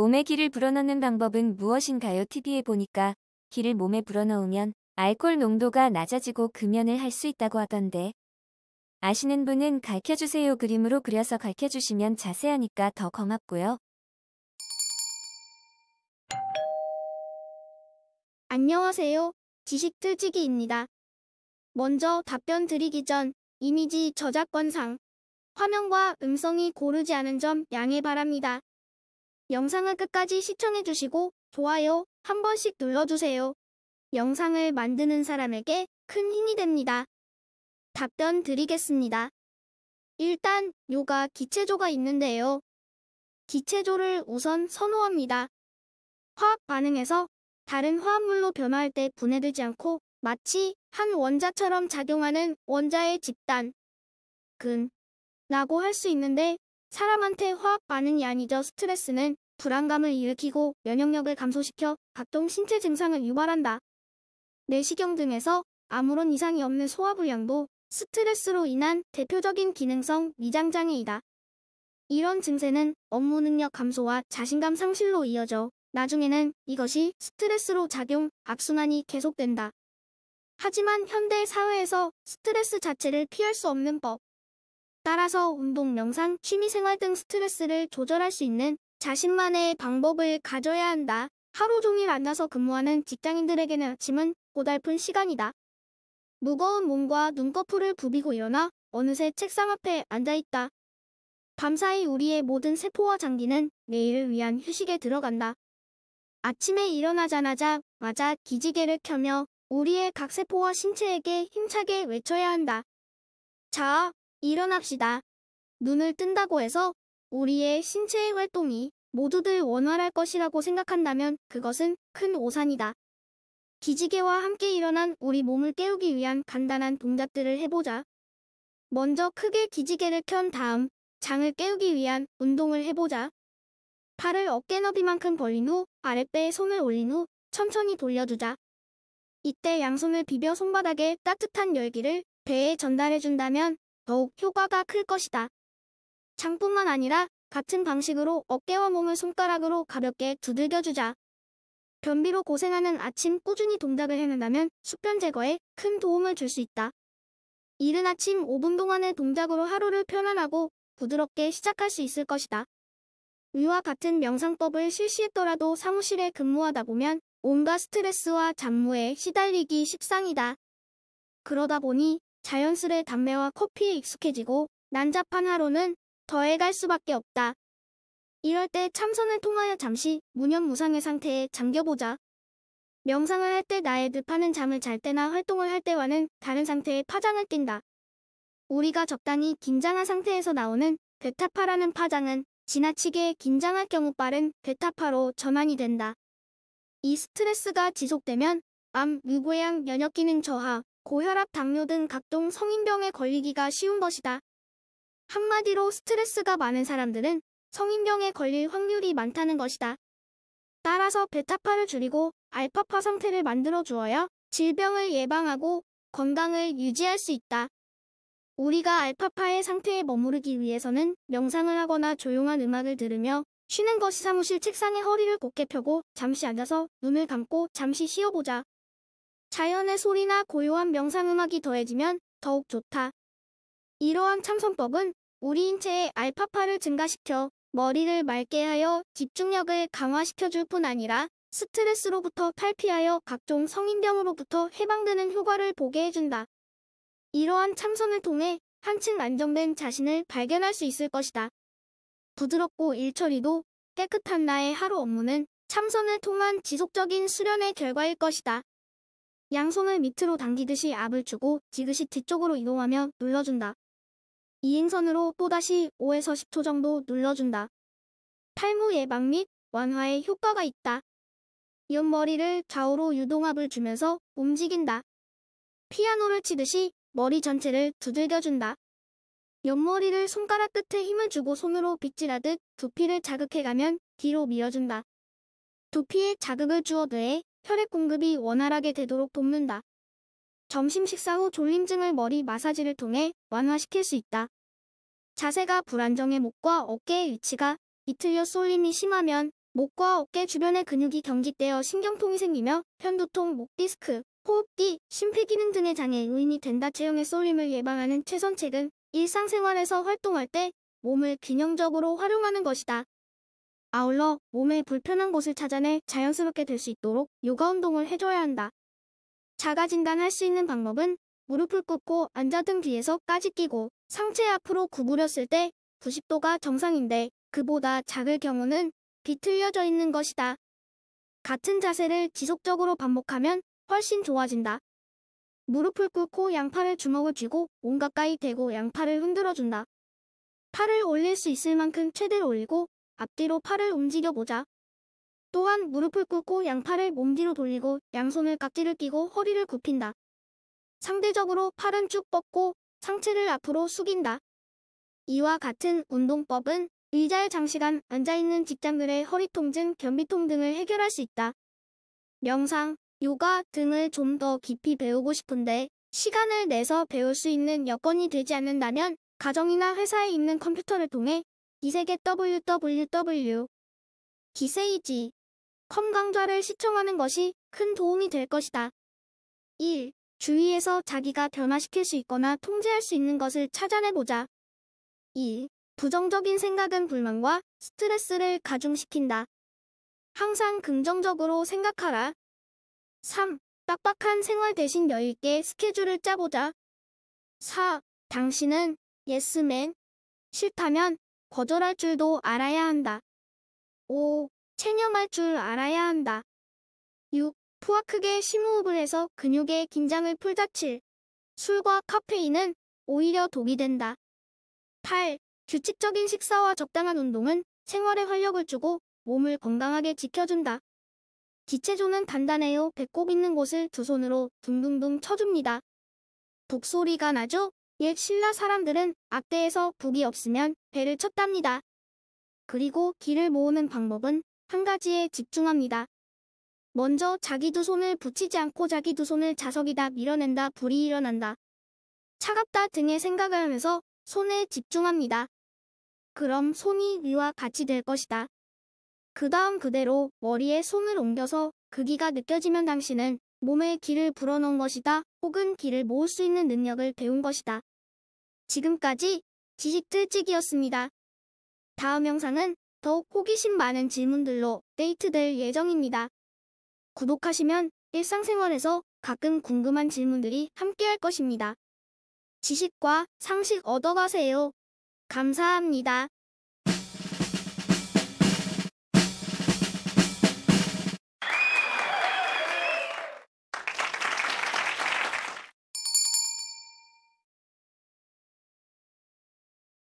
몸에 기를 불어넣는 방법은 무엇인가요? TV에 보니까 기를 몸에 불어넣으면 알코올 농도가 낮아지고 금연을 할 수 있다고 하던데 아시는 분은 가르쳐주세요. 그림으로 그려서 가르쳐주시면 자세하니까 더 고맙고요. 안녕하세요. 지식틀지기입니다. 먼저 답변 드리기 전 이미지 저작권상 화면과 음성이 고르지 않은 점 양해 바랍니다. 영상을 끝까지 시청해주시고 좋아요 한 번씩 눌러주세요. 영상을 만드는 사람에게 큰 힘이 됩니다. 답변 드리겠습니다. 일단 요가 기체조가 있는데요. 기체조를 우선 선호합니다. 화학 반응에서 다른 화합물로 변화할 때 분해되지 않고 마치 한 원자처럼 작용하는 원자의 집단, 근, 라고 할 수 있는데 사람한테 화학 반응이 아니죠. 스트레스는 불안감을 일으키고 면역력을 감소시켜 각종 신체 증상을 유발한다. 내시경 등에서 아무런 이상이 없는 소화불량도 스트레스로 인한 대표적인 기능성 위장장애이다. 이런 증세는 업무 능력 감소와 자신감 상실로 이어져 나중에는 이것이 스트레스로 작용, 악순환이 계속된다. 하지만 현대 사회에서 스트레스 자체를 피할 수 없는 법. 따라서 운동, 명상, 취미생활 등 스트레스를 조절할 수 있는 자신만의 방법을 가져야 한다. 하루 종일 앉아서 근무하는 직장인들에게는 아침은 고달픈 시간이다. 무거운 몸과 눈꺼풀을 부비고 일어나 어느새 책상 앞에 앉아있다. 밤사이 우리의 모든 세포와 장기는 내일을 위한 휴식에 들어간다. 아침에 일어나자마자 맞아 기지개를 켜며 우리의 각 세포와 신체에게 힘차게 외쳐야 한다. 자, 일어납시다. 눈을 뜬다고 해서 우리의 신체의 활동이 모두들 원활할 것이라고 생각한다면 그것은 큰 오산이다. 기지개와 함께 일어난 우리 몸을 깨우기 위한 간단한 동작들을 해보자. 먼저 크게 기지개를 켠 다음 장을 깨우기 위한 운동을 해보자. 팔을 어깨 너비만큼 벌린 후 아랫배에 손을 올린 후 천천히 돌려주자. 이때 양손을 비벼 손바닥에 따뜻한 열기를 배에 전달해준다면 더욱 효과가 클 것이다. 장뿐만 아니라 같은 방식으로 어깨와 몸을 손가락으로 가볍게 두들겨주자. 변비로 고생하는 아침 꾸준히 동작을 해낸다면 수변 제거에 큰 도움을 줄 수 있다. 이른 아침 5분 동안의 동작으로 하루를 편안하고 부드럽게 시작할 수 있을 것이다. 위와 같은 명상법을 실시했더라도 사무실에 근무하다 보면 온갖 스트레스와 잡무에 시달리기 십상이다. 그러다 보니 자연스레 담배와 커피에 익숙해지고 난잡한 하루는 더해갈 수밖에 없다. 이럴 때 참선을 통하여 잠시 무념무상의 상태에 잠겨보자. 명상을 할 때 나의 늪하는 잠을 잘 때나 활동을 할 때와는 다른 상태의 파장을 띈다. 우리가 적당히 긴장한 상태에서 나오는 베타파라는 파장은 지나치게 긴장할 경우 빠른 베타파로 전환이 된다. 이 스트레스가 지속되면 암, 유고양, 면역기능 저하, 고혈압, 당뇨 등 각종 성인병에 걸리기가 쉬운 것이다. 한마디로 스트레스가 많은 사람들은 성인병에 걸릴 확률이 많다는 것이다. 따라서 베타파를 줄이고 알파파 상태를 만들어 주어야 질병을 예방하고 건강을 유지할 수 있다. 우리가 알파파의 상태에 머무르기 위해서는 명상을 하거나 조용한 음악을 들으며 쉬는 것이 사무실 책상에 허리를 곧게 펴고 잠시 앉아서 눈을 감고 잠시 쉬어보자. 자연의 소리나 고요한 명상음악이 더해지면 더욱 좋다. 이러한 참선법은 우리 인체의 알파파를 증가시켜 머리를 맑게 하여 집중력을 강화시켜 줄 뿐 아니라 스트레스로부터 탈피하여 각종 성인병으로부터 해방되는 효과를 보게 해준다. 이러한 참선을 통해 한층 안정된 자신을 발견할 수 있을 것이다. 부드럽고 일처리도 깨끗한 나의 하루 업무는 참선을 통한 지속적인 수련의 결과일 것이다. 양손을 밑으로 당기듯이 압을 주고 지그시 뒤쪽으로 이동하며 눌러준다. 이행선으로 또다시 5에서 10초 정도 눌러준다. 탈모 예방 및 완화에 효과가 있다. 옆머리를 좌우로 유동압을 주면서 움직인다. 피아노를 치듯이 머리 전체를 두들겨준다. 옆머리를 손가락 끝에 힘을 주고 손으로 빗질하듯 두피를 자극해가면 뒤로 밀어준다. 두피에 자극을 주어 뇌에 혈액 공급이 원활하게 되도록 돕는다. 점심 식사 후 졸림증을 머리 마사지를 통해 완화시킬 수 있다. 자세가 불안정해 목과 어깨의 위치가 비틀려 쏠림이 심하면 목과 어깨 주변의 근육이 경직되어 신경통이 생기며 편두통, 목 디스크, 호흡기, 심폐기능 등의 장애 요인이 된다. 체형의 쏠림을 예방하는 최선책은 일상생활에서 활동할 때 몸을 균형적으로 활용하는 것이다. 아울러 몸의 불편한 곳을 찾아내 자연스럽게 될 수 있도록 요가 운동을 해줘야 한다. 자가 진단할 수 있는 방법은 무릎을 꿇고 앉아 등 뒤에서 까지 끼고 상체 앞으로 구부렸을 때 90도가 정상인데 그보다 작을 경우는 비틀려져 있는 것이다. 같은 자세를 지속적으로 반복하면 훨씬 좋아진다. 무릎을 꿇고 양팔을 주먹을 쥐고 몸 가까이 대고 양팔을 흔들어준다. 팔을 올릴 수 있을 만큼 최대로 올리고 앞뒤로 팔을 움직여보자. 또한 무릎을 꿇고 양팔을 몸 뒤로 돌리고 양손을 깍지를 끼고 허리를 굽힌다. 상대적으로 팔은 쭉 뻗고 상체를 앞으로 숙인다. 이와 같은 운동법은 의자에 장시간 앉아있는 직장들의 허리 통증, 변비통 등을 해결할 수 있다. 명상, 요가 등을 좀 더 깊이 배우고 싶은데 시간을 내서 배울 수 있는 여건이 되지 않는다면 가정이나 회사에 있는 컴퓨터를 통해 이세계 www 기세이지 컴 강좌를 시청하는 것이 큰 도움이 될 것이다. 1. 주위에서 자기가 변화시킬 수 있거나 통제할 수 있는 것을 찾아내보자. 2. 부정적인 생각은 불만과 스트레스를 가중시킨다. 항상 긍정적으로 생각하라. 3. 빡빡한 생활 대신 여유있게 스케줄을 짜보자. 4. 당신은 예스맨. 싫다면 거절할 줄도 알아야 한다. 5. 체념할 줄 알아야 한다. 6. 푸아 크게 심호흡을 해서 근육의 긴장을 풀자 7. 술과 카페인은 오히려 독이 된다. 8. 규칙적인 식사와 적당한 운동은 생활에 활력을 주고 몸을 건강하게 지켜준다. 기체조는 단단해요. 배꼽 있는 곳을 두 손으로 둥둥둥 쳐줍니다. 북소리가 나죠? 옛 신라 사람들은 악대에서 북이 없으면 배를 쳤답니다. 그리고 기를 모으는 방법은 한 가지에 집중합니다. 먼저 자기 두 손을 붙이지 않고 자기 두 손을 자석이다 밀어낸다 불이 일어난다. 차갑다 등의 생각을 하면서 손에 집중합니다. 그럼 손이 위와 같이 될 것이다. 그 다음 그대로 머리에 손을 옮겨서 그 기가 느껴지면 당신은 몸에 기를 불어넣은 것이다 혹은 기를 모을 수 있는 능력을 배운 것이다. 지금까지 지식틀찍이었습니다. 다음 영상은 더욱 호기심 많은 질문들로 데이트될 예정입니다. 구독하시면 일상생활에서 가끔 궁금한 질문들이 함께할 것입니다. 지식과 상식 얻어가세요. 감사합니다.